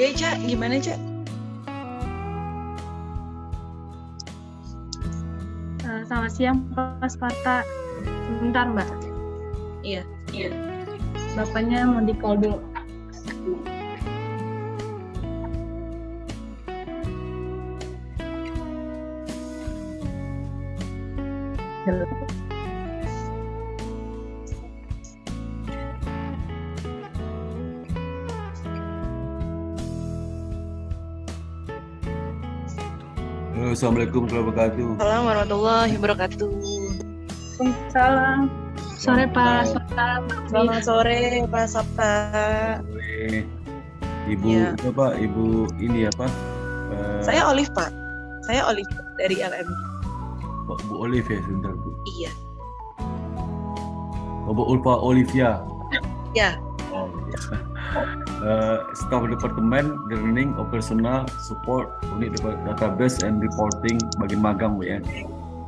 Ya, Cak, gimana, Cak? Uh, selamat siang, Pak Sparta. Sebentar, Mbak. Iya. Iya. Bapaknya mau di call dulu. Hello. Assalamualaikum warahmatullahi wabarakatuh. Assalamualaikum warahmatullahi wabarakatuh. Salam. Sore Pak Selamat Sparta. Selamat sore, Pak Sabta. sore. Ibu Ya. apa? Ibu ini apa? Eh, Saya Olive, Pak. Saya Olive dari LM. Bu Olive ya sebentar Bu. Iya. Oh, Bu Ulfa Olivia. Ya. Oh, iya. Eh, Staff Departemen Learning Operational Support Unit Database and Reporting bagian magang Bu ya.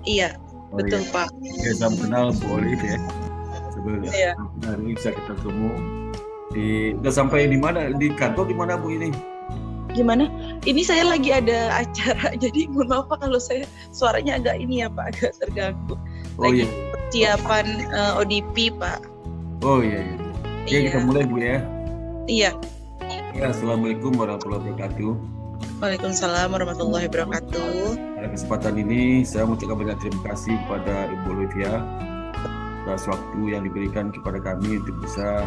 Iya, Oh, betul, iya. Pak. Oke, salam kenal Bu Olive ya. Sebelum Iya. hari ini bisa kita ketemu di udah sampai di mana di kantor di mana Bu ini? Gimana? Ini saya lagi ada acara, jadi mohon maaf Pak kalau saya suaranya agak ini ya Pak, agak terganggu. Oh Lagi iya. persiapan eh, ODP Pak. Oh iya iya. Oke, Iya. kita mulai Bu ya. Iya. Ya, Assalamualaikum warahmatullahi wabarakatuh. Waalaikumsalam warahmatullahi wabarakatuh. Pada kesempatan ini saya mengucapkan banyak terima kasih kepada Ibu Olivia atas waktu yang diberikan kepada kami untuk bisa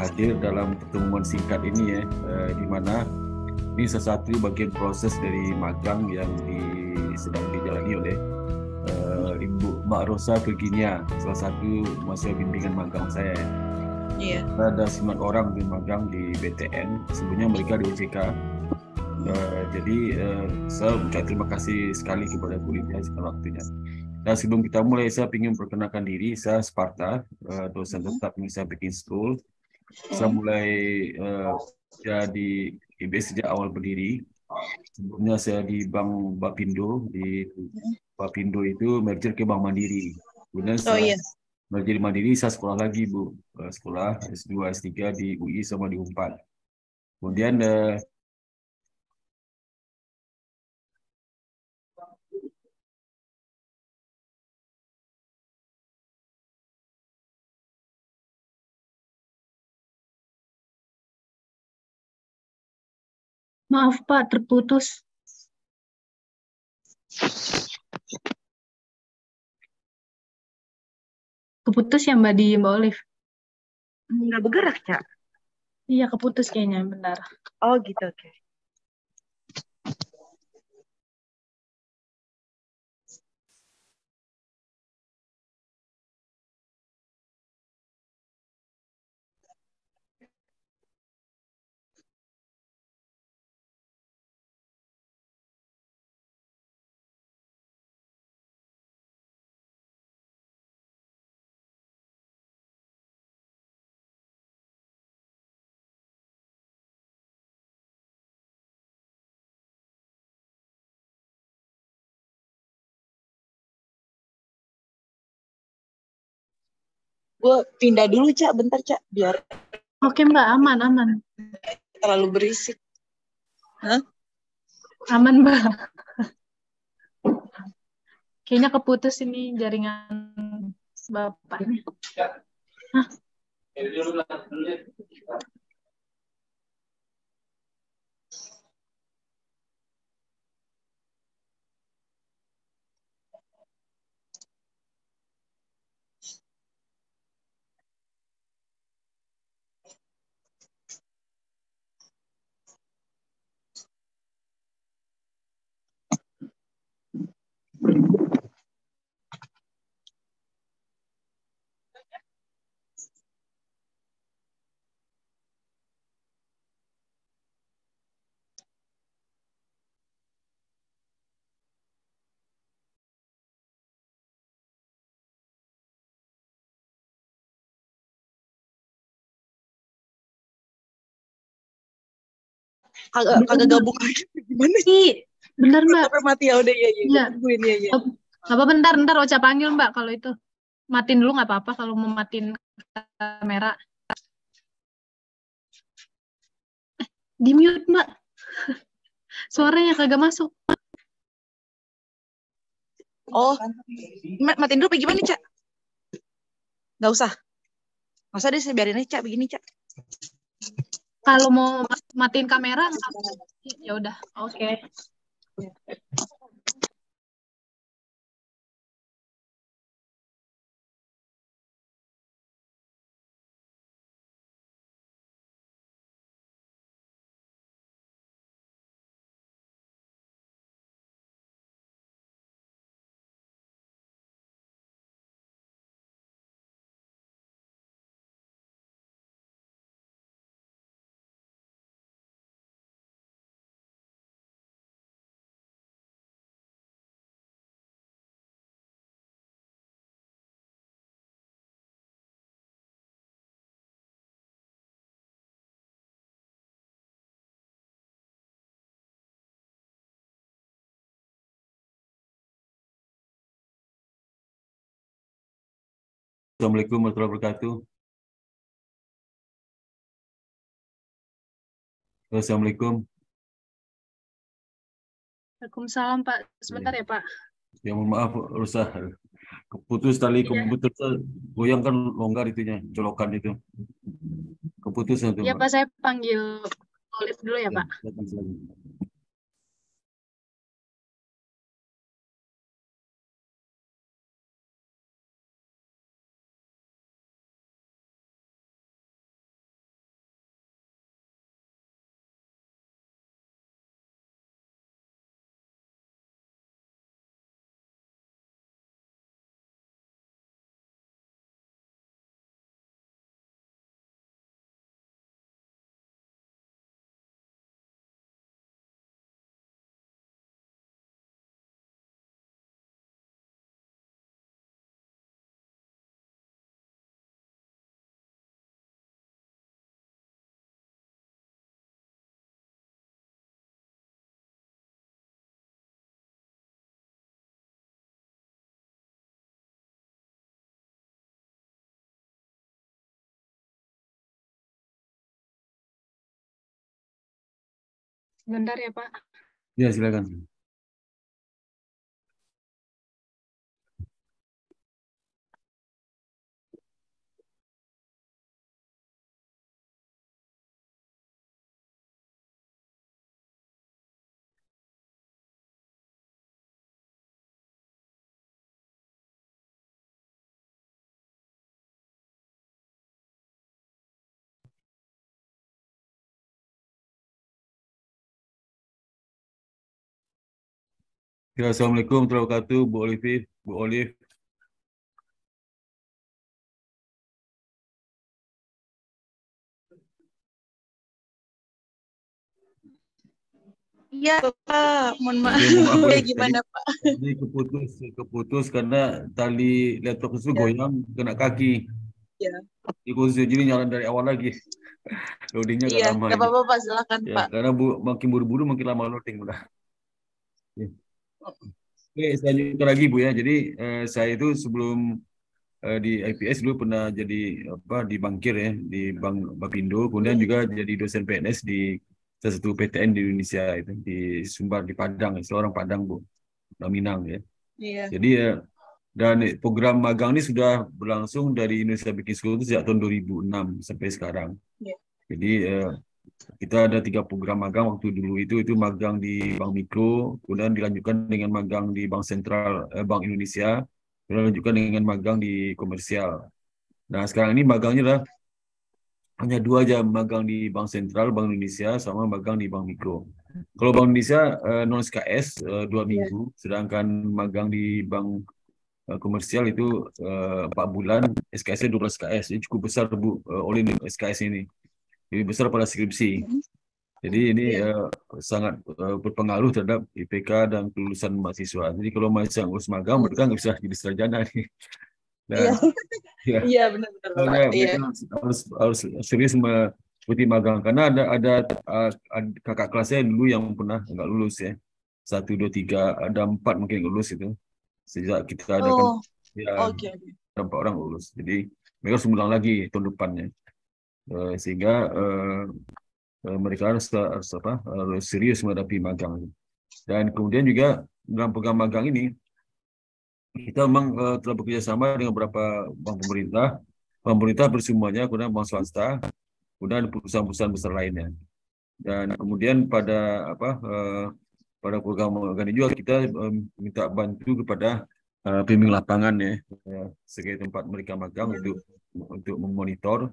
hadir dalam pertemuan singkat ini ya, eh, di mana ini satu bagian proses dari magang yang di- sedang dijalani oleh eh, Ibu Mbak Rosa Virginia, salah satu masa bimbingan magang saya. ya. Iya. ada sembilan orang di magang di BTN sebelumnya mereka di OJK Eh, jadi eh, saya ucap terima kasih sekali kepada Bu Lydia segala waktunya. Dan sebelum kita mulai saya ingin perkenalkan diri. Saya Sparta eh, dosen tetap Indonesia Baking School saya mulai eh, jadi IBS sejak awal berdiri. Sebelumnya saya di Bank Bapindo. Di Bapindo itu merger ke Bank Mandiri. Kemudian Oh saya iya. Belajar mandiri saya sekolah lagi Bu. Eh, Sekolah S2, S3 di UI sama di Unpad. Kemudian eh, Maaf Pak, terputus. Keputus ya Mbak di Mbak Olive? Nggak bergerak, Cak. Iya, keputus kayaknya, bentar. Oh gitu, oke. Gue pindah dulu, Cak. Bentar, Cak. Biar Oke Mbak, aman, aman. terlalu berisik. Aman Mbak. Kayaknya keputus ini jaringan Bapaknya. Hah? Kagak kagak gabung. Gimana sih? Ih, bener Mbak. Sampai mati ya udah ya ya. Iya. Tungguin ya ya. Nggak apa bentar, bentar Ocha panggil Mbak kalau itu. Matiin dulu nggak apa-apa kalau mau matiin kamera. Eh, Di mute, Mbak. Suaranya kagak masuk. Oh, Ma- matiin dulu apa gimana, Cak? Nggak usah. Nggak usah deh, saya biarin aja, Cak, begini, Cak. Kalau mau matiin kamera, ya udah. Oke. Assalamualaikum warahmatullahi wabarakatuh. Assalamualaikum. Waalaikumsalam, Pak. Sebentar ya, Pak. Ya mohon maaf, rusak. Keputus tali Iya. komputer goyang kan longgar itunya, colokan itu. Keputus itu. Ya, Mbak. Pak, saya panggil Olive dulu ya, Pak. Silakan, silakan. Sebentar ya, Pak. Ya, silakan. Ya, Assalamualaikum warahmatullahi wabarakatuh, Bu Olive, Bu Olive. Iya, Pak. Mohon maaf. Olive. gimana, Pak? Jadi keputus, keputus karena tali laptop itu Ya. goyang kena kaki. Ya. Di khusus jadi nyala dari awal lagi. Loadingnya agak Iya, lama ini. apa-apa, Pak. Silakan, Ya, Pak. karena bu, makin buru-buru makin lama loading udah. Ya. Oke, selanjutnya lagi Bu ya. Jadi eh, saya itu sebelum eh, di IPS dulu pernah jadi apa di bankir ya di Bank Bapindo, kemudian juga jadi dosen PNS di salah satu PTN di Indonesia itu di Sumbar di Padang, seorang Padang Bu, Minang ya. Iya. Jadi ya dan program magang ini sudah berlangsung dari Indonesia Baking School itu sejak tahun 2006 sampai sekarang. Iya. Jadi eh, kita ada tiga program magang waktu dulu itu itu magang di Bank Mikro, kemudian dilanjutkan dengan magang di Bank Sentral eh, Bank Indonesia, kemudian dilanjutkan dengan magang di komersial. Nah sekarang ini magangnya adalah hanya dua jam magang di Bank Sentral Bank Indonesia sama magang di Bank Mikro. Kalau Bank Indonesia eh, non SKS eh, dua minggu, sedangkan magang di Bank eh, komersial itu eh, empat bulan, SKS-nya 12 SKS, jadi cukup besar Bu eh, oleh SKS ini, lebih besar pada skripsi. Jadi ini eh, sangat eh, berpengaruh terhadap IPK dan kelulusan mahasiswa. Jadi kalau mahasiswa ngurus magang, mereka nggak bisa jadi sarjana nih. Iya. ya. Iya, benar-benar, mereka harus harus serius mengikuti magang karena ada ada uh, ad- kakak kelas saya dulu yang pernah nggak lulus ya satu dua tiga ada empat mungkin lulus itu sejak kita adakan Oh, ya oke. ada empat orang lulus jadi mereka harus lagi tahun depannya Eh, sehingga eh, uh, mereka harus, harus apa harus serius menghadapi magang. Dan kemudian juga dalam program magang ini kita memang uh, telah bekerja sama dengan beberapa bank pemerintah. Pemerintah bersemuanya kemudian bank swasta kemudian perusahaan-perusahaan besar lainnya. Dan kemudian pada apa uh, pada program magang ini juga kita um, minta bantu kepada uh, lapangan ya uh, sebagai tempat mereka magang untuk untuk memonitor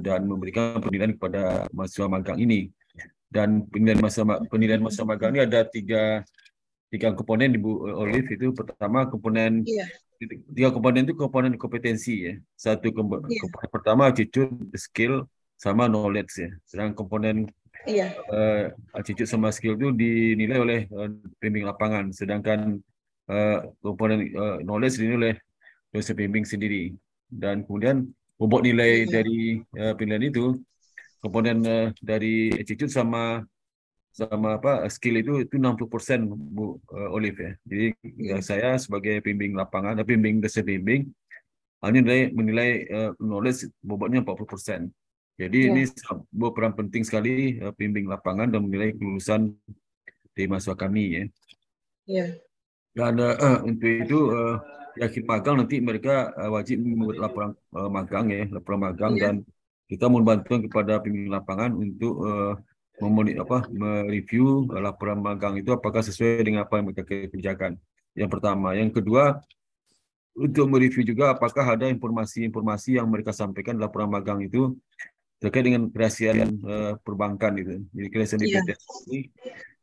dan memberikan penilaian kepada mahasiswa magang ini. Dan penilaian masa penilaian masa magang ini ada tiga tiga komponen Ibu Olive itu pertama komponen yeah. tiga komponen itu komponen kompetensi ya. Satu komponen, yeah. komponen pertama attitude, skill sama knowledge ya. Sedang komponen Iya. Uh, attitude sama skill itu dinilai oleh uh, pembimbing lapangan, sedangkan uh, komponen uh, knowledge dinilai oleh dosen pembimbing sendiri dan kemudian bobot nilai hmm. dari uh, pilihan itu komponen uh, dari attitude sama sama apa skill itu itu 60% Bu uh, Olive ya. Jadi ya, saya sebagai pembimbing lapangan, uh, pembimbing dosen pembimbing hanya menilai menilai uh, knowledge bobotnya 40%. Jadi ya. ini berperan penting sekali uh, pembimbing lapangan dan menilai kelulusan di mahasiswa kami ya. Ya. Dan uh, untuk itu uh, di akhir magang nanti mereka uh, wajib membuat laporan uh, magang ya, laporan magang yeah. dan kita mohon bantuan kepada pemimpin lapangan untuk uh, memoni apa mereview laporan magang itu apakah sesuai dengan apa yang mereka kerjakan. Yang pertama, yang kedua untuk mereview juga apakah ada informasi-informasi yang mereka sampaikan laporan magang itu terkait dengan kreasian uh, perbankan itu. Jadi kreasian yeah. ini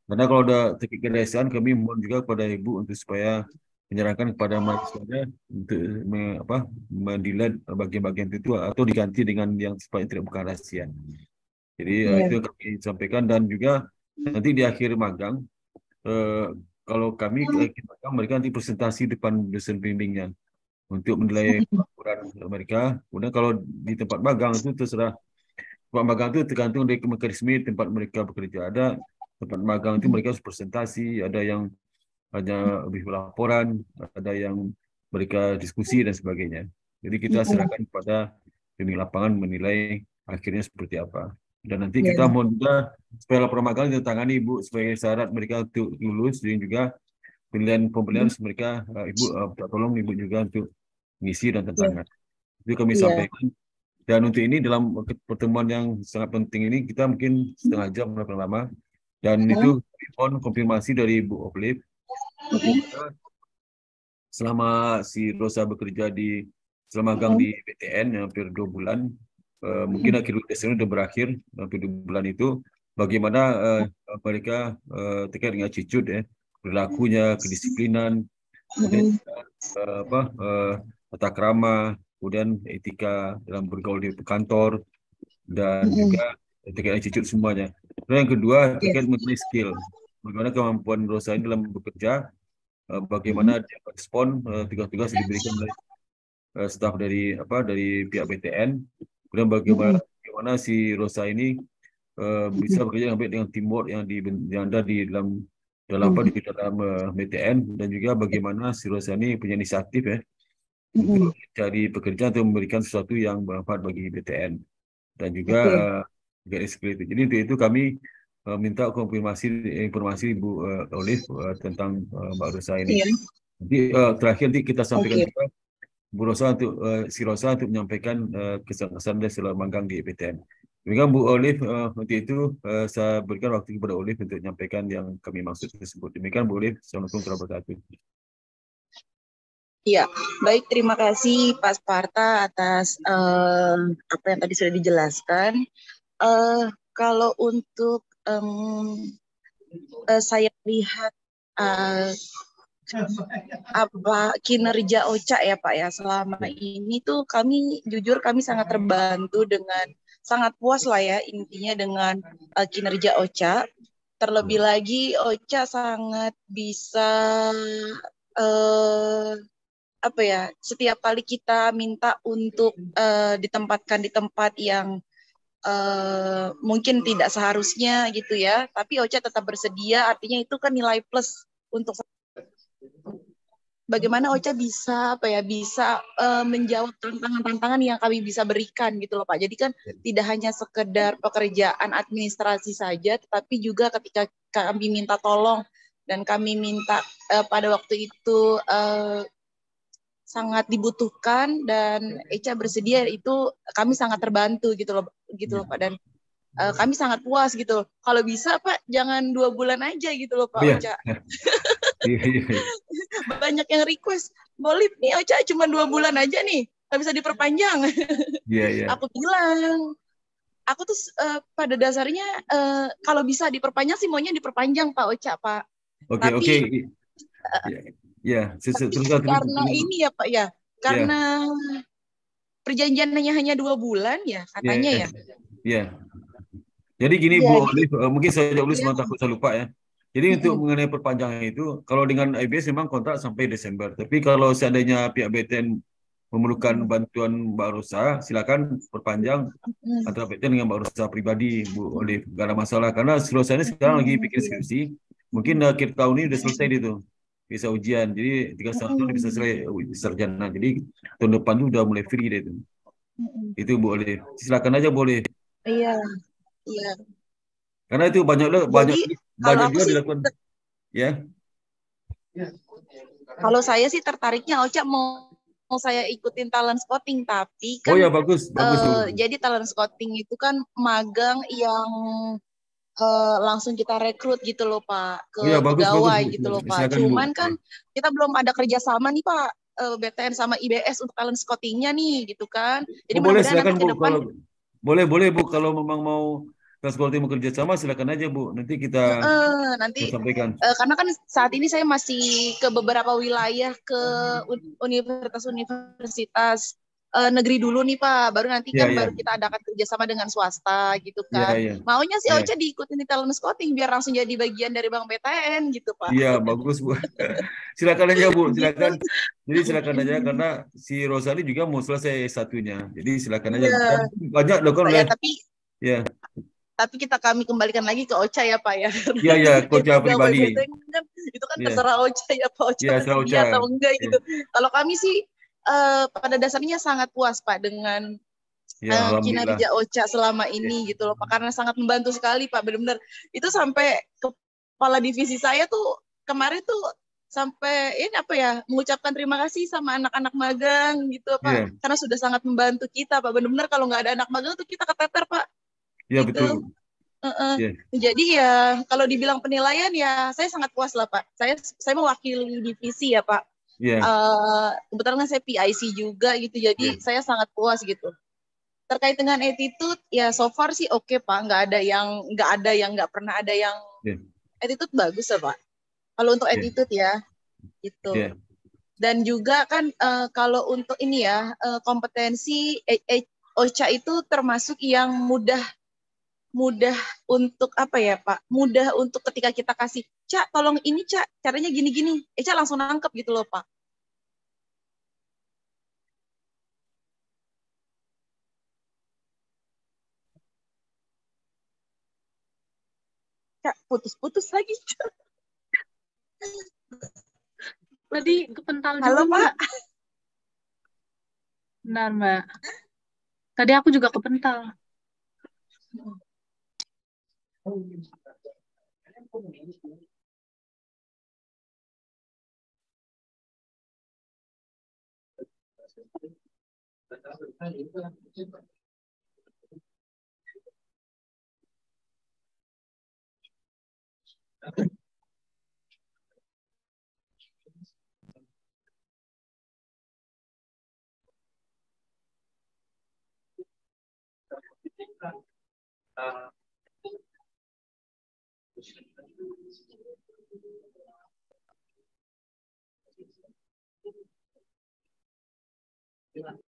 karena kalau ada terkait kreasian kami mohon juga kepada ibu untuk supaya menyerahkan kepada mahasiswa untuk me, apa mendilat bagian-bagian itu atau diganti dengan yang sifatnya tidak bukan rahasia. Jadi yeah. itu kami sampaikan dan juga nanti di akhir magang eh, kalau kami akhir magang mereka nanti presentasi depan dosen bimbingnya untuk menilai laporan mereka. Kemudian kalau di tempat magang itu terserah tempat magang itu tergantung dari mekanisme tempat mereka bekerja. Ada tempat magang itu mereka harus presentasi, ada yang hanya lebih laporan, ada yang mereka diskusi dan sebagainya. Jadi kita serahkan kepada pemilik lapangan menilai akhirnya seperti apa. Dan nanti kita iya. mohon juga supaya laporan magang ditangani Ibu sebagai syarat mereka untuk lulus dan juga pilihan pembelian mereka uh, Ibu uh, tolong Ibu juga untuk mengisi dan tantangan. Itu kami yeah. sampaikan. Dan untuk ini dalam pertemuan yang sangat penting ini kita mungkin setengah jam berapa lama dan itu mohon konfirmasi dari Ibu Oklip selama si Rosa bekerja di selama gang di BTN hampir dua bulan, uh, mungkin akhir Desember sudah berakhir hampir dua bulan itu, bagaimana uh, mereka uh, terkait dengan attitude ya, perilakunya, kedisiplinan, kemudian uh, apa uh, tata krama, kemudian etika dalam bergaul di kantor dan juga terkait attitude semuanya. Dan yang kedua terkait mengenai skill, bagaimana kemampuan ini dalam bekerja? Uh, bagaimana dia respon uh, tugas-tugas yang diberikan oleh uh, staf dari apa dari pihak BTN kemudian bagaimana bagaimana si Rosa ini bisa bekerja sampai dengan teamwork yang di yang ada di dalam dalam apa di dalam BTN dan juga bagaimana si Rosa ini punya inisiatif ya untuk cari pekerjaan atau memberikan sesuatu yang bermanfaat bagi BTN dan juga okay. Jadi untuk itu kami minta konfirmasi informasi Ibu uh, Olive uh, tentang uh, Mbak Rosa ini. Iya. Nanti uh, terakhir nanti kita sampaikan okay. juga Bu Rosa untuk uh, si Rosa untuk menyampaikan uh, kesan-kesan dia selama magang di PTN. Demikian Bu Olive, uh, untuk itu uh, saya berikan waktu kepada Olive untuk menyampaikan yang kami maksud tersebut. Demikian Bu Olive, Assalamualaikum warahmatullahi wabarakatuh. Iya, baik terima kasih Pak Sparta atas uh, apa yang tadi sudah dijelaskan. Uh, kalau untuk um, uh, saya lihat uh, apa kinerja OCA ya Pak ya. Selama ini tuh kami jujur kami sangat terbantu dengan sangat puas lah ya intinya dengan uh, kinerja OCA terlebih lagi OCA sangat bisa uh, apa ya setiap kali kita minta untuk uh, ditempatkan di tempat yang uh, mungkin tidak seharusnya gitu ya, tapi OCA tetap bersedia, artinya itu kan nilai plus untuk bagaimana Ocha bisa apa ya bisa uh, menjawab tantangan-tantangan yang kami bisa berikan gitu loh Pak. Jadi kan tidak hanya sekedar pekerjaan administrasi saja, tetapi juga ketika kami minta tolong dan kami minta uh, pada waktu itu uh, sangat dibutuhkan dan Echa bersedia itu kami sangat terbantu gitu loh gitu loh. Pak dan uh, kami sangat puas gitu. Kalau bisa Pak jangan dua bulan aja gitu loh Pak yeah. Ocha. Iya, iya, iya. Banyak yang request, boleh nih Ocha cuma dua bulan aja nih, nggak bisa diperpanjang. Iya, iya. Aku bilang, aku tuh uh, pada dasarnya uh, kalau bisa diperpanjang sih maunya diperpanjang Pak Ocha Pak. Oke okay, oke. Okay. Ya, ya. karena ini ya Pak ya, karena yeah. Perjanjiannya hanya dua bulan ya katanya yeah. ya. Iya. Yeah. Jadi gini yeah. Bu Olive, mungkin saya jawab dulu yeah. sebentar saya lupa ya. Jadi untuk mengenai perpanjangan itu, kalau dengan IBS memang kontrak sampai Desember. Tapi kalau seandainya pihak BTN memerlukan bantuan Mbak Rosa, silakan perpanjang antara BTN dengan Mbak Rosa pribadi, Bu Olive. Gak ada masalah. Karena ini sekarang lagi bikin skripsi. Mungkin akhir tahun ini udah selesai itu. Bisa ujian. Jadi tiga tahun bisa selesai sarjana. Jadi tahun depan itu udah mulai free deh itu. Itu Olive. Silakan aja boleh. Iya. Iya. Karena itu banyak Jadi, banyak banyak juga dilakukan ya. Kalau saya sih tertariknya Ocha mau mau saya ikutin talent scouting tapi kan Oh ya bagus, bagus. Uh, jadi talent scouting itu kan magang yang uh, langsung kita rekrut gitu loh Pak ke ya, bagus, pegawai bagus, gitu loh Pak. Cuman Bu. kan kita belum ada kerjasama nih Pak uh, eh, BTN sama IBS untuk talent scoutingnya nih gitu kan. Jadi oh, boleh silakan Bu depan, kalau boleh boleh Bu kalau memang mau transportasi bekerja sama silakan aja Bu. Nanti kita uh, nanti sampaikan. Uh, karena kan saat ini saya masih ke beberapa wilayah ke universitas-universitas uh, negeri dulu nih Pak. Baru nanti yeah, kan yeah. baru kita adakan kerjasama dengan swasta gitu iya, kan. Yeah, yeah. Maunya sih yeah. Ocha diikutin di talent scouting biar langsung jadi bagian dari Bank BTN gitu Pak. Iya, yeah, bagus Bu. silakan aja Bu, silakan. Jadi silakan aja karena si Rosali juga mau selesai satunya. Jadi silakan aja. Yeah. Banyak dong kan. Ya, tapi ya. Yeah tapi kita kami kembalikan lagi ke Ocha ya Pak ya. Iya iya Ocha pribadi. Kan, itu kan yeah. terserah Ocha ya Pak Ocha yeah, Ocha. Iya atau enggak yeah. gitu. Kalau kami sih uh, pada dasarnya sangat puas Pak dengan ya, uh, kinerja Ocha selama ini ya. gitu loh Pak karena sangat membantu sekali Pak benar-benar itu sampai kepala divisi saya tuh kemarin tuh sampai ini apa ya mengucapkan terima kasih sama anak-anak magang gitu Pak yeah. karena sudah sangat membantu kita Pak benar-benar kalau nggak ada anak magang tuh kita keteter Pak Iya gitu. betul. Uh -uh. Yeah. Jadi ya kalau dibilang penilaian ya saya sangat puas lah Pak. Saya saya mewakili divisi ya Pak. Yeah. Uh, kebetulan kan saya PIC juga gitu, jadi yeah. saya sangat puas gitu. Terkait dengan attitude ya so far sih oke okay, Pak. Nggak ada yang nggak ada yang nggak pernah ada yang yeah. attitude bagus ya Pak. Kalau untuk iya. attitude yeah. ya gitu. Yeah. Dan juga kan uh, kalau untuk ini ya uh, kompetensi eh, eh, OCHA itu termasuk yang mudah mudah untuk apa ya Pak? Mudah untuk ketika kita kasih, Cak, tolong ini Cak, caranya gini-gini. Eh, Cak langsung nangkep gitu loh Pak. Cak, putus-putus lagi, Cak. Tadi kepental juga, Halo, Pak. Benar, Mbak. Tadi aku juga kepental. Uh, Yeah.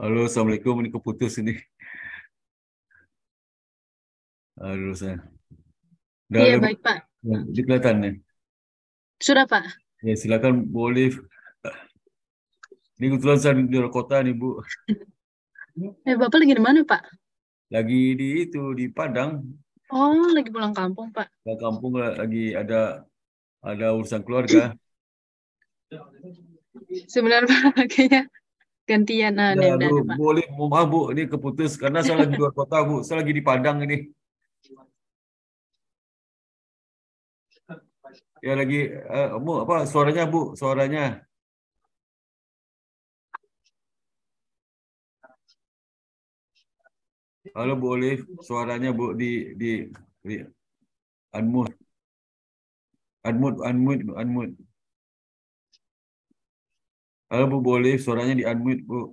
Halo, Assalamualaikum. Ini keputus ini. Halo, saya. Udah Iya, ada- baik, Pak. Ini kelihatan ya? Sudah, Pak. Ya, silakan boleh. Ini kebetulan saya di luar kota nih, Bu. Eh, Bapak lagi di mana, Pak? Lagi di itu, di Padang. Oh, lagi pulang kampung, Pak. Di kampung lagi ada ada urusan keluarga. Sebenarnya, Pak, kayaknya gantian. Nah, Ya, aduh, Pak. boleh, maaf, Bu. Ini keputus karena saya lagi di luar kota, Bu. Saya lagi di Padang ini. Ya lagi eh, Bu, apa suaranya, Bu? Suaranya. Halo Bu Olive, suaranya Bu di di, di unmute. Unmute, unmute, unmute. Halo Bu Olive, suaranya di unmute Bu.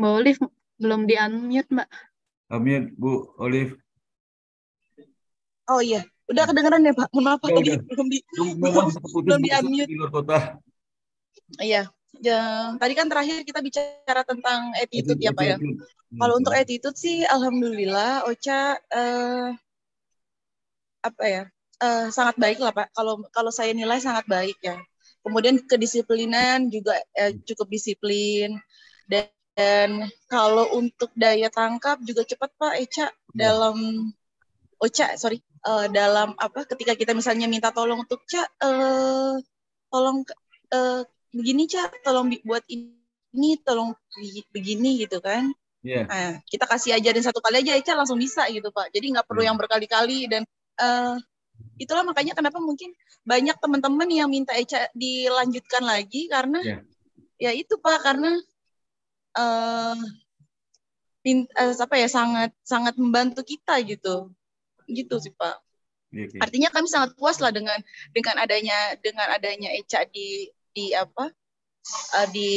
Mbak Olive belum di-unmute, Mbak. Unmute Bu Olive. Oh iya, udah kedengeran ya Pak. Mohon maaf Pak Ya, tadi belum di putus belum Bu, di-unmute. di luar kota. Iya. Ya, tadi kan terakhir kita bicara tentang attitude ya Pak ya. Attitude. Kalau untuk attitude sih alhamdulillah Ocha eh, apa ya? eh, sangat baik lah Pak. Kalau kalau saya nilai sangat baik ya. Kemudian kedisiplinan juga eh, cukup disiplin dan, dan kalau untuk daya tangkap juga cepat Pak Eca dalam Ocha sorry eh, dalam apa ketika kita misalnya minta tolong untuk Ca eh, tolong eh, begini Ca tolong buat ini tolong begini gitu kan Iya. Nah, kita kasih ajarin satu kali aja Eca langsung bisa gitu Pak. Jadi nggak perlu Hmm. yang berkali-kali dan eh, itulah makanya kenapa mungkin banyak teman-teman yang minta Eca dilanjutkan lagi karena Iya. ya itu Pak karena eh pin- eh, apa ya sangat sangat membantu kita gitu. Gitu sih Pak. Iya, oke. Artinya kami sangat puas lah dengan dengan adanya dengan adanya Eca di di apa eh, di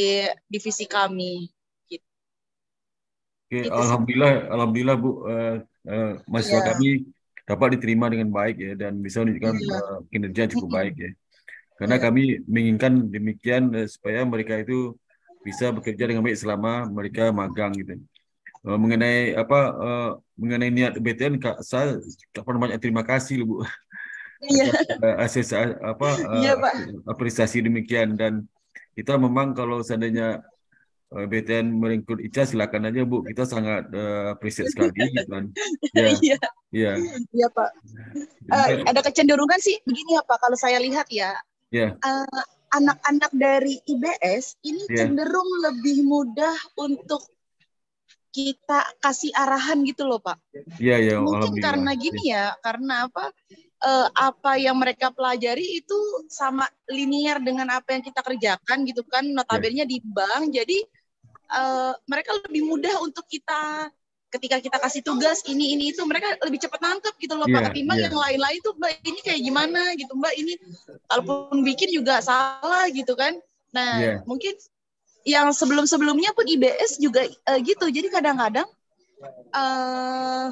divisi kami. Oke, Gitu sih. alhamdulillah, alhamdulillah Bu, eh, eh, mahasiswa Iya. kami dapat diterima dengan baik ya dan bisa menunjukkan Iya. eh, kinerja cukup Mm-mm. baik ya. Karena Iya. kami menginginkan demikian eh, supaya mereka itu bisa bekerja dengan baik selama mereka magang gitu. Eh, mengenai apa mengenai niat BTN Kak, saya kapan banyak terima kasih Bu Iya. akses apa Iya, Pak. apresiasi demikian dan kita memang kalau seandainya BTN merekrut Ica silakan aja Bu kita sangat eh, appreciate sekali gitu kan ya Iya. ya Iya Pak. Eh, ada kecenderungan sih begini ya Pak. Kalau saya lihat ya, ya eh, anak-anak dari IBS ini Iya. cenderung lebih mudah untuk kita kasih arahan gitu loh Pak. ya ya Mungkin alhamdulillah karena gini ya, karena apa? eh, apa yang mereka pelajari itu sama linear dengan apa yang kita kerjakan gitu kan, notabene di bank. Jadi eh, mereka lebih mudah untuk kita ketika kita kasih tugas ini ini itu mereka lebih cepat nangkep gitu loh Iya, Pak ketimbang iya. yang lain-lain tuh Mbak ini kayak gimana gitu Mbak ini kalaupun bikin juga salah gitu kan. Nah, Iya. mungkin yang sebelum-sebelumnya pun IBS juga eh, gitu. Jadi kadang-kadang eh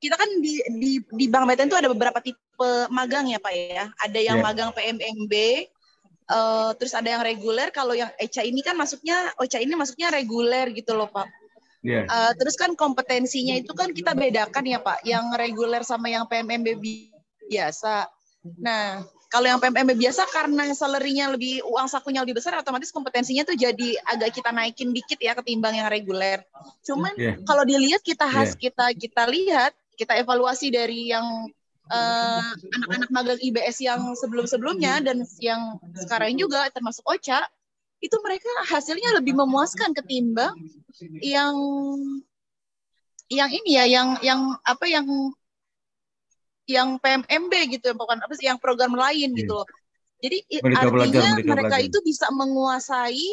kita kan di di di Bank BTN itu ada beberapa tipe magang ya Pak ya. Ada yang Iya. magang PMMB, eh, terus ada yang reguler. Kalau yang ECA ini kan masuknya OCA ini masuknya reguler gitu loh Pak. ya Eh, terus kan kompetensinya itu kan kita bedakan ya Pak, yang reguler sama yang PMMB bi- biasa. Nah, kalau yang PMMB biasa karena salary-nya lebih uang sakunya lebih besar, otomatis kompetensinya tuh jadi agak kita naikin dikit ya ketimbang yang reguler. Cuman ya kalau dilihat kita has Iya. kita kita lihat kita evaluasi dari yang eh, anak-anak magang IBS yang sebelum-sebelumnya dan yang sekarang juga termasuk OCA itu mereka hasilnya lebih memuaskan ketimbang yang yang ini ya yang yang apa yang yang PMMB gitu bukan apa sih yang program lain gitu loh. Jadi Mereka artinya belajar, mereka mereka belajar. itu bisa menguasai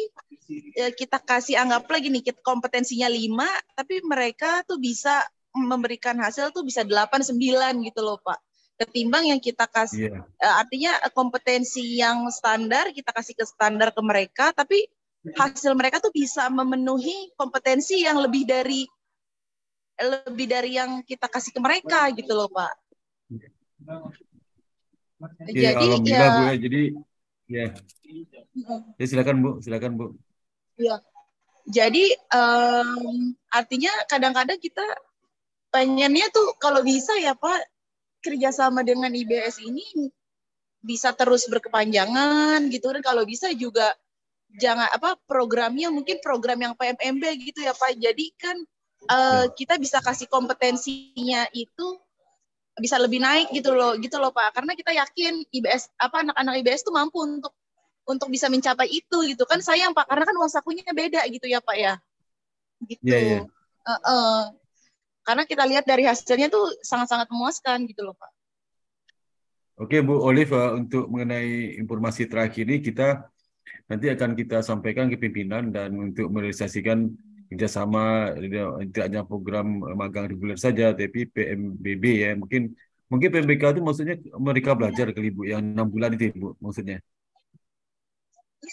eh, kita kasih anggaplah gini kita kompetensinya 5 tapi mereka tuh bisa memberikan hasil tuh bisa 8 9 gitu loh Pak. Ketimbang yang kita kasih iya. Eh, artinya eh, kompetensi yang standar kita kasih ke standar ke mereka tapi hasil mereka tuh bisa memenuhi kompetensi yang lebih dari lebih dari yang kita kasih ke mereka gitu loh pak. Oke, jadi alhamdulillah Bu ya. Ya jadi ya. Ya silakan Bu. Silakan Bu. Iya. Jadi um, artinya kadang-kadang kita pengennya tuh kalau bisa ya Pak kerjasama dengan IBS ini bisa terus berkepanjangan gitu dan kalau bisa juga jangan apa programnya mungkin program yang PMMB gitu ya Pak. Jadi kan uh, kita bisa kasih kompetensinya itu bisa lebih naik gitu loh gitu loh Pak. Karena kita yakin IBS apa anak-anak IBS tuh mampu untuk untuk bisa mencapai itu gitu kan sayang Pak karena kan uang sakunya beda gitu ya Pak ya. Gitu. Yeah, yeah. Uh -uh. Karena kita lihat dari hasilnya tuh sangat-sangat memuaskan gitu loh Pak. Oke Bu Olive untuk mengenai informasi terakhir ini kita nanti akan kita sampaikan ke pimpinan dan untuk merealisasikan kerjasama tidak hanya program magang reguler saja tapi PMBB ya. Mungkin mungkin PMBK itu maksudnya mereka belajar kali bu yang enam bulan itu bu maksudnya?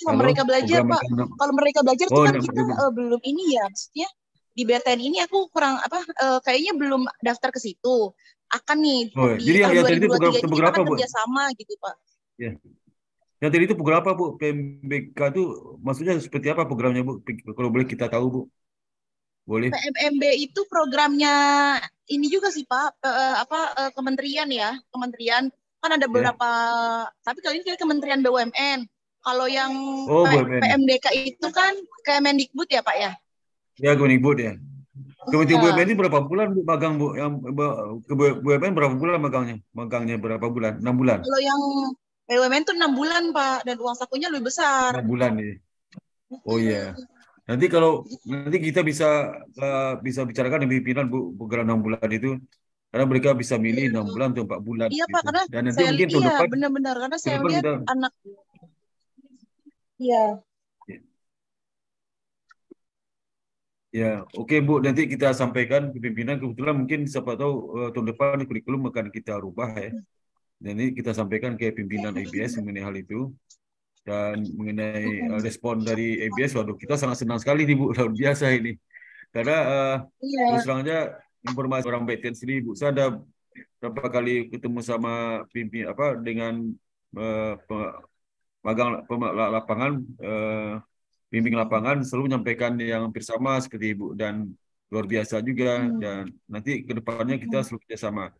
Kalau mereka belajar pak. kalau mereka belajar oh, kan kita uh, belum ini ya maksudnya di BTN ini aku kurang apa uh, kayaknya belum daftar ke situ akan nih oh, di jadi yang, yang tadi itu program, program apa bu kerjasama gitu pak ya yang tadi itu program apa Bu? PMBK itu maksudnya seperti apa programnya Bu? Kalau boleh kita tahu Bu. Boleh. PMMB itu programnya ini juga sih Pak, uh, apa uh, kementerian ya, kementerian kan ada ya. beberapa, ya. tapi kali ini Kementerian BUMN. Kalau yang oh, PMDK itu kan Kemendikbud ya Pak ya? Ya Kemendikbud ya. Kementerian ya. BUMN ini berapa bulan Bu magang Bu? Yang ke BUMN berapa bulan magangnya? Magangnya berapa bulan? Enam bulan. Kalau yang BUMN tuh enam bulan Pak dan uang sakunya lebih besar. Enam bulan nih. Oh iya. Nanti kalau nanti kita bisa uh, bisa bicarakan dengan pimpinan Bu program enam bulan itu karena mereka bisa milih enam bulan atau empat bulan. Iya gitu. Pak karena dan nanti saya, mungkin iya, depan benar-benar karena saya lihat kita... anak. Iya. Ya, oke okay, Bu, nanti kita sampaikan ke pimpinan. Kebetulan mungkin siapa tahu uh, tahun depan kurikulum akan kita rubah ya. Dan ini kita sampaikan ke pimpinan ABS mengenai hal itu dan mengenai uh, respon dari ABS. Waduh, kita sangat senang sekali nih Bu, luar biasa ini. Karena uh, yeah. terus terang aja informasi orang BTN sendiri Bu, saya ada berapa kali ketemu sama pimpin apa dengan uh, magang lapangan uh, bimbing lapangan selalu menyampaikan yang hampir sama seperti Ibu dan luar biasa juga hmm. dan nanti ke depannya kita selalu kerjasama.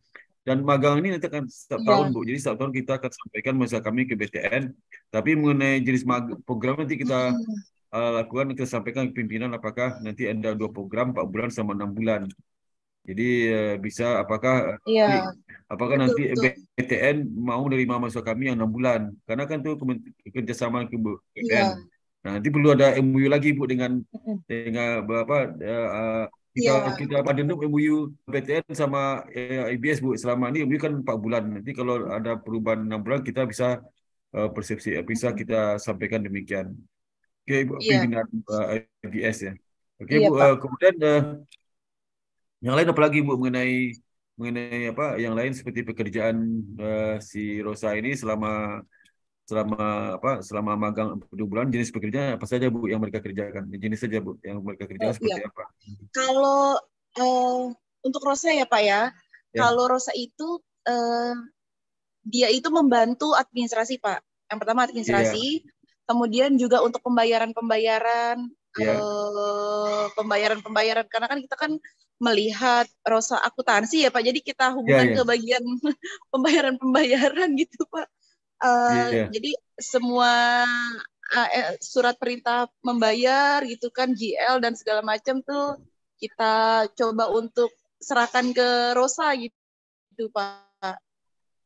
Dan magang ini nanti akan setiap yeah. tahun, Bu. Jadi setiap tahun kita akan sampaikan masa kami ke BTN. Tapi mengenai jenis program nanti kita uh, lakukan, kita sampaikan ke pimpinan apakah nanti ada dua program, empat bulan sama enam bulan. Jadi uh, bisa apakah yeah. apakah betul, nanti betul. BTN mau menerima mahasiswa kami yang enam bulan? Karena kan itu kerjasama ke BTN. Yeah. Nah, nanti perlu ada MOU lagi Bu dengan dengan apa uh, kita yeah. kita pada MUU PTN sama eh, IBS Bu. Selama ini MUU kan 4 bulan. Nanti kalau ada perubahan 6 bulan kita bisa uh, persepsi bisa kita sampaikan demikian. Oke okay, yeah. pimpinan uh, IBS ya. Oke okay, yeah, Bu uh, kemudian uh, yang lain apa lagi Bu mengenai mengenai apa yang lain seperti pekerjaan uh, si Rosa ini selama selama apa selama magang dua bulan jenis pekerjaan apa saja bu yang mereka kerjakan jenis saja bu yang mereka kerjakan oh, seperti iya. apa kalau uh, untuk Rosa ya pak ya, ya. kalau Rosa itu uh, dia itu membantu administrasi pak yang pertama administrasi ya. kemudian juga untuk pembayaran pembayaran ya. uh, pembayaran pembayaran karena kan kita kan melihat Rosa akuntansi ya Pak. Jadi kita hubungan ya, ya. ke bagian pembayaran pembayaran gitu Pak. Uh, yeah. Jadi semua uh, surat perintah membayar gitu kan GL dan segala macam tuh kita coba untuk serahkan ke Rosa gitu Pak.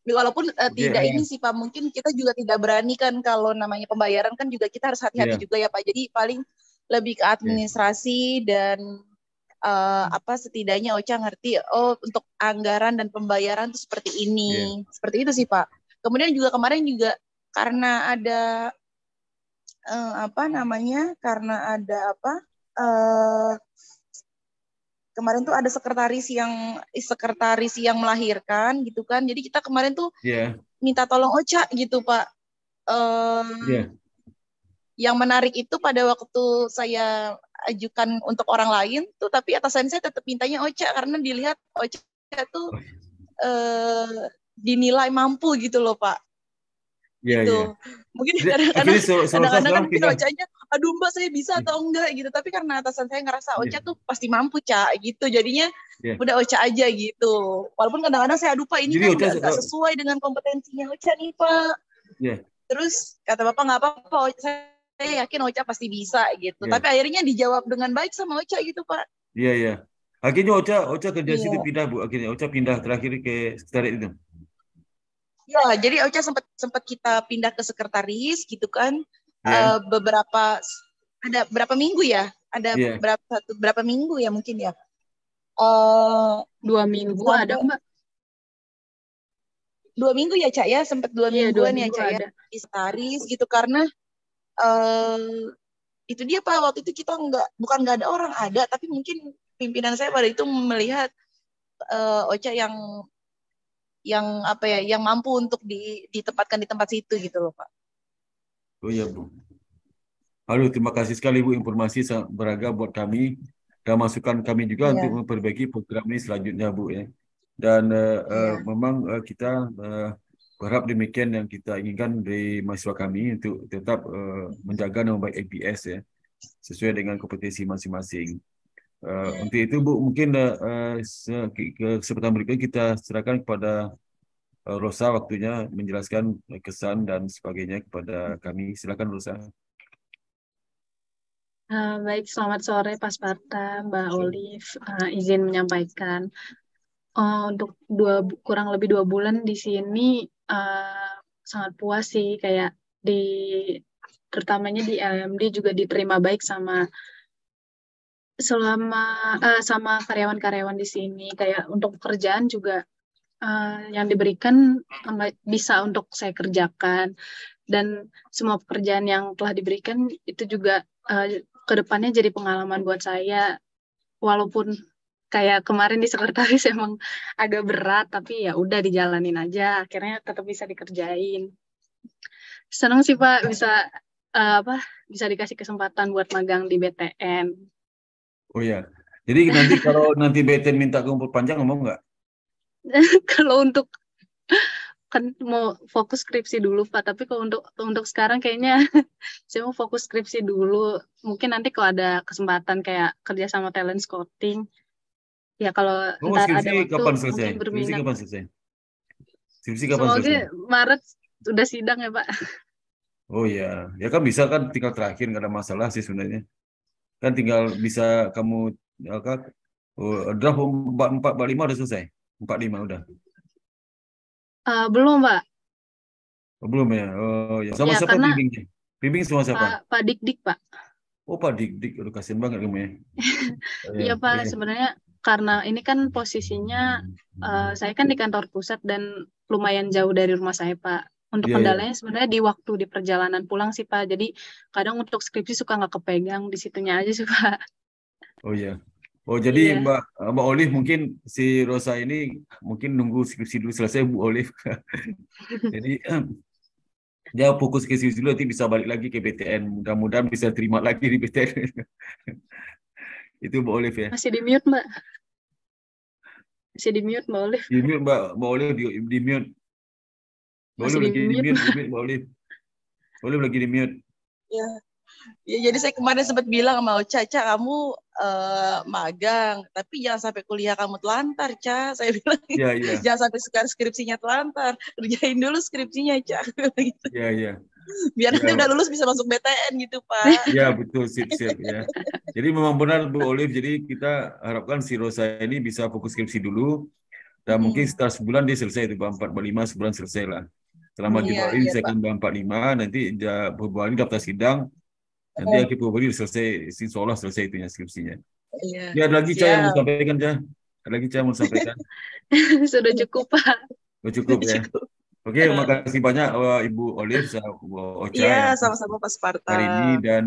Walaupun uh, tidak yeah. ini sih Pak, mungkin kita juga tidak berani kan kalau namanya pembayaran kan juga kita harus hati-hati yeah. juga ya Pak. Jadi paling lebih ke administrasi yeah. dan uh, apa setidaknya Ocha ngerti oh untuk anggaran dan pembayaran tuh seperti ini. Yeah. Seperti itu sih Pak. Kemudian juga kemarin juga karena ada uh, apa namanya? Karena ada apa? Uh, kemarin tuh ada sekretaris yang sekretaris yang melahirkan gitu kan. Jadi kita kemarin tuh yeah. minta tolong Ocha gitu, Pak. Uh, yeah. Yang menarik itu pada waktu saya ajukan untuk orang lain tuh tapi atasan saya tetap mintanya Ocha karena dilihat Ocha tuh oh. Dinilai mampu gitu loh Pak. Iya, gitu. iya. Mungkin kadang-kadang kadang-kadang kan pindah. Ocanya, aduh mbak saya bisa Iya. atau enggak gitu. Tapi karena atasan saya ngerasa Iya. Ocha tuh pasti mampu cak gitu. Jadinya Iya. udah Ocha aja gitu. Walaupun kadang-kadang saya aduh pak ini Jadi kan nggak sesuai dengan kompetensinya Ocha nih pak. Iya. Terus kata bapak nggak apa-apa saya yakin Ocha pasti bisa gitu. Iya. Tapi akhirnya dijawab dengan baik sama Ocha gitu pak. Iya, iya. Akhirnya Ocha, Ocha kerja Iya. situ pindah, Bu. Akhirnya Ocha pindah terakhir ke sekretariat itu. Ya, jadi Ocha sempat sempat kita pindah ke sekretaris gitu kan. Iya. Eh, beberapa ada berapa minggu ya? Ada Iya. berapa satu berapa minggu ya mungkin ya? Eh Dua minggu Sampai- ada mbak. dua minggu ya Cak ya, sempat dua Iya dua ya minggu Cak ya ada. di sekretaris gitu karena eh itu dia Pak waktu itu kita nggak bukan nggak ada orang ada tapi mungkin pimpinan saya pada itu melihat eh Ocha yang yang apa ya yang mampu untuk di, ditempatkan di tempat situ gitu loh Pak. Oh iya, Bu. Halo, terima kasih sekali Bu informasi sangat berharga buat kami dan masukan kami juga Iya. untuk memperbaiki program ini selanjutnya Bu ya. Dan eh, eh, Iya. memang eh, kita eh, berharap demikian yang kita inginkan dari mahasiswa kami untuk tetap eh, menjaga nama baik APS ya sesuai dengan kompetensi masing-masing. Eh, untuk itu Bu mungkin ke kesempatan berikutnya kita serahkan kepada Rosa waktunya menjelaskan kesan dan sebagainya kepada kami. Silakan Rosa. Ah, baik, selamat sore Pak Sparta, Mbak Olive. Ah, izin menyampaikan eh, untuk dua kurang lebih dua bulan di sini eh, sangat puas sih, kayak di terutamanya di LMD juga diterima baik sama selama eh, sama karyawan-karyawan di sini. Kayak untuk pekerjaan juga eh, yang diberikan bisa untuk saya kerjakan. Dan semua pekerjaan yang telah diberikan itu juga eh, ke depannya jadi pengalaman buat saya. Walaupun kayak kemarin di sekretaris emang agak berat tapi ya udah dijalanin aja. Akhirnya tetap bisa dikerjain. Senang sih pak bisa eh, apa bisa dikasih kesempatan buat magang di BTN Oh ya. Jadi nanti kalau nanti BTN minta kumpul panjang ngomong nggak? kalau untuk kan mau fokus skripsi dulu Pak, tapi kalau untuk untuk sekarang kayaknya saya mau fokus skripsi dulu. Mungkin nanti kalau ada kesempatan kayak kerja sama talent scouting, ya kalau Oh, ntar ada waktu kapan selesai? mungkin Skripsi kapan selesai? Skripsi kapan Semoga selesai? Maret udah sidang ya Pak. Oh ya, ya kan bisa kan tinggal terakhir nggak ada masalah sih sebenarnya. Kan tinggal bisa kamu kan, oh, draft empat empat lima udah selesai. Empat lima udah. Eh, belum Pak, Oh, belum ya? Oh ya. Sama Ya, siapa karena- bimbingnya? Bimbing sama siapa? Pak Pak Dik Dik Pak. Oh Pak Dik Dik, udah kasihan banget kamu ya. Iya Pak, sebenarnya karena ini kan posisinya eh, saya kan di kantor pusat dan lumayan jauh dari rumah saya Pak. Untuk Iya, iya. kendalanya sebenarnya di waktu di perjalanan pulang sih Pak. Jadi kadang untuk skripsi suka nggak kepegang di situnya aja sih Pak. Oh ya. Oh jadi Iya. Mbak Mbak Olive mungkin si Rosa ini mungkin nunggu skripsi dulu selesai Bu Olive. Jadi dia fokus ke skripsi dulu nanti bisa balik lagi ke BTN. Mudah-mudahan bisa terima lagi di BTN. Itu Mbak Olive ya. Masih di mute Mbak. Masih di mute Mbak Olive. Di mute Mbak Mbak Olive di, di mute. Di lagi di mute. di mute. Mbak Olive lagi di mute. Ya. Ya, jadi saya kemarin sempat bilang sama Ocha, Ca, kamu eh, magang, tapi jangan sampai kuliah kamu telantar, Ca. Saya bilang, Iya iya jangan sampai sekarang skripsinya telantar. Kerjain dulu skripsinya, Ca. Gitu. iya iya. Biar nanti Ya. udah lulus bisa masuk BTN gitu, Pak. Ya betul sip sip ya. Jadi memang benar Bu Olive. Jadi kita harapkan si Rosa ini bisa fokus skripsi dulu dan Hmm. mungkin setelah sebulan dia selesai itu Bang 445 sebulan selesai lah. Selama di Iya, bawah ini iya, saya akan Bang 45 nanti dia Februari daftar sidang nanti Oh. akhir Februari selesai insya Allah selesai itunya skripsinya. Iya. Ya ada lagi Cah yang mau sampaikan Cah? Ada lagi Cah yang mau sampaikan? Sudah cukup Pak. Oh, cukup ya. Cukup. Oke, terima kasih banyak uh, Ibu Olive, sama Bu Ocha Iya, yang sama-sama Pak Sparta. hari ini dan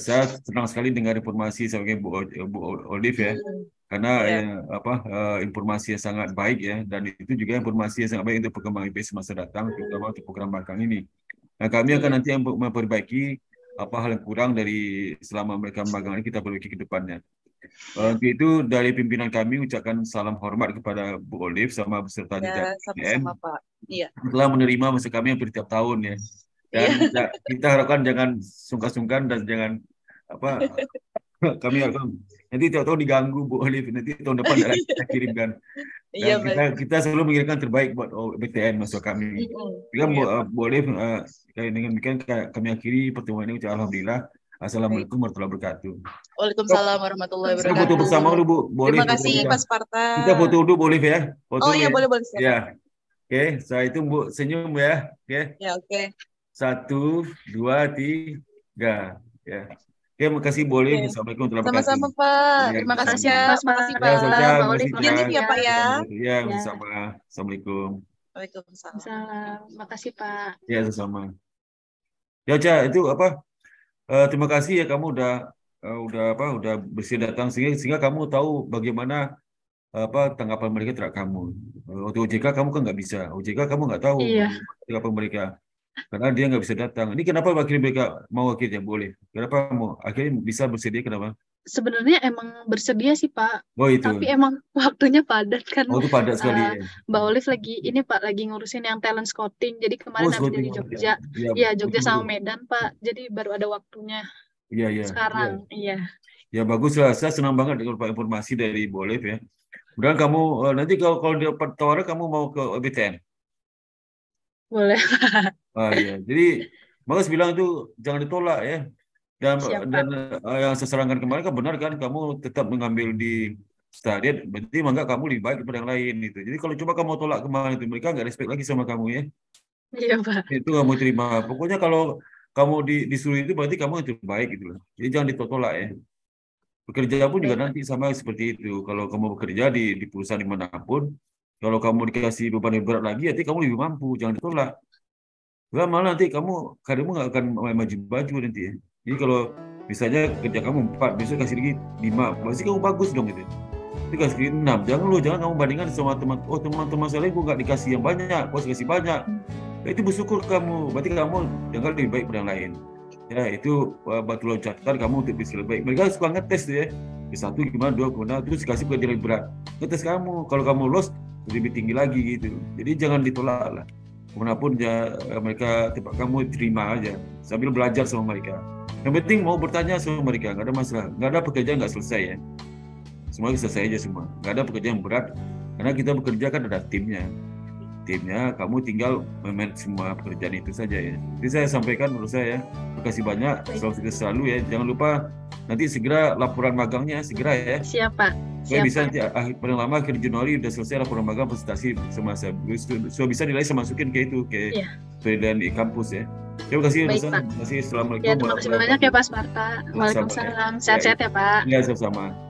saya senang sekali dengar informasi sebagai Bu, O- Bu Olive ya karena Iya. eh, apa eh, informasi yang sangat baik ya dan itu juga informasi yang sangat baik untuk perkembangan IPS masa datang terutama untuk program magang ini. Nah, kami akan Iya. nanti mem- memperbaiki apa hal yang kurang dari selama mereka magang ini kita perbaiki ke depannya. Untuk itu dari pimpinan kami ucapkan salam hormat kepada Bu Olive sama beserta Ya, sama-sama Pak. Iya. telah menerima masa kami hampir tiap tahun ya. Dan Iya. kita, kita harapkan jangan sungkan-sungkan dan jangan apa kami harapkan nanti tiap tahun diganggu Bu Olive nanti tahun depan lagi kita kirimkan. Dan Iya, kita, baik. kita selalu mengirimkan terbaik buat BTN masa kami. Kita Bu, Iya, Bu Olive uh, dengan demikian ka- kami akhiri pertemuan ini alhamdulillah. Assalamualaikum warahmatullahi wabarakatuh. Waalaikumsalam warahmatullahi Kita foto wabarakatuh. bersama dulu Bu, Olive. Terima kasih Pak Sparta. Kita foto dulu Bu Olive ya. Foto Oh iya, ya. boleh boleh. Ya. Oke, saya itu Bu senyum ya. Oke. Ya, oke. Satu, dua, tiga. Ya. Oke, makasih boleh. Oke. Assalamualaikum warahmatullahi Sama-sama wabarakatuh. Pak. Iya, Terima kasih sama-sama. ya. Terima kasih Ya, Pak. Olive, Ca. Titip ya Pak ya. Ya, Ya. sama. Assalamualaikum. Waalaikumsalam. Salam. Makasih Pak. Ya, sama. Ya, Ca, itu apa? Eh, terima kasih ya kamu udah eh, udah apa? Udah bersedia datang sehingga sehingga kamu tahu bagaimana apa tanggapan mereka terhadap kamu. Eh, Waktu OJK kamu kan nggak bisa. OJK kamu nggak tahu Iya. tanggapan mereka. Karena dia nggak bisa datang. Ini kenapa akhirnya mereka mau akhirnya boleh? Kenapa mau akhirnya bisa bersedia? Kenapa? Sebenarnya emang bersedia sih Pak, Oh itu. tapi emang waktunya padat kan. Oh itu padat sekali. Ya. Mbak Olive lagi ini Pak lagi ngurusin yang talent scouting. Jadi Oh, kemarin habis scouting. dari Jogja. Iya, Iya, Jogja betul, sama. Medan Pak. Jadi baru ada waktunya Iya, iya. sekarang. Iya. Ya bagus lah. Saya senang banget dengan informasi dari Boleh ya. Kemudian kamu eh, nanti kalau kalau dapat tawaran kamu mau ke OBTN. Boleh. Ah iya. Jadi Bagus bilang itu jangan ditolak ya. Dan dan eh, yang saya sarankan kemarin kan benar kan kamu tetap mengambil di stadion berarti mangga kamu lebih baik daripada yang lain itu. Jadi kalau coba kamu tolak kemarin itu mereka nggak respect lagi sama kamu ya. Iya Pak. Itu mau terima. Pokoknya kalau kamu di, disuruh itu berarti kamu yang terbaik gitu loh. Jadi jangan ditolak ya. Bekerja pun juga nanti sama seperti itu. Kalau kamu bekerja di, di perusahaan di mana pun, kalau kamu dikasih beban yang berat lagi, nanti kamu lebih mampu. Jangan ditolak. Lah malah nanti kamu karirmu nggak akan maju-maju nanti ya. Jadi kalau misalnya kerja kamu empat, besok kasih lagi lima, pasti kamu bagus dong itu. Itu kasih lagi enam. Jangan lu, jangan kamu bandingkan sama teman. Oh teman-teman saya gua nggak dikasih yang banyak, harus kasih banyak. Nah, itu bersyukur kamu. Berarti kamu jangan lebih baik pada yang lain. Ya itu uh, batu loncatan kamu untuk bisa lebih baik. Mereka suka ngetes tuh ya. Ke satu gimana, dua gimana, terus kasih pekerjaan lebih berat. Ngetes kamu. Kalau kamu los lebih tinggi lagi gitu. Jadi jangan ditolak lah. Ke mana pun ya mereka tempat kamu terima aja sambil belajar sama mereka. Yang penting mau bertanya sama mereka, nggak ada masalah. Nggak ada pekerjaan nggak selesai ya. Semua selesai aja semua. Nggak ada pekerjaan yang berat karena kita bekerja kan ada timnya. Timnya kamu tinggal memanage semua pekerjaan itu saja ya. Jadi saya sampaikan menurut saya, terima kasih banyak, selalu selalu ya. Jangan lupa nanti segera laporan magangnya segera ya. Siap Pak. Supaya Siap bisa nanti akhir paling lama akhir Januari udah selesai laporan magang presentasi saya. Supaya bisa nilai saya masukin ke itu ke Iya. penelitian di kampus ya. Terima kasih Baik. Pak. Terima kasih. Assalamualaikum. Ya, terima kasih banyak ya Pak Sparta. Ya. Waalaikumsalam. Sehat-sehat ya Pak. Ya, sama-sama.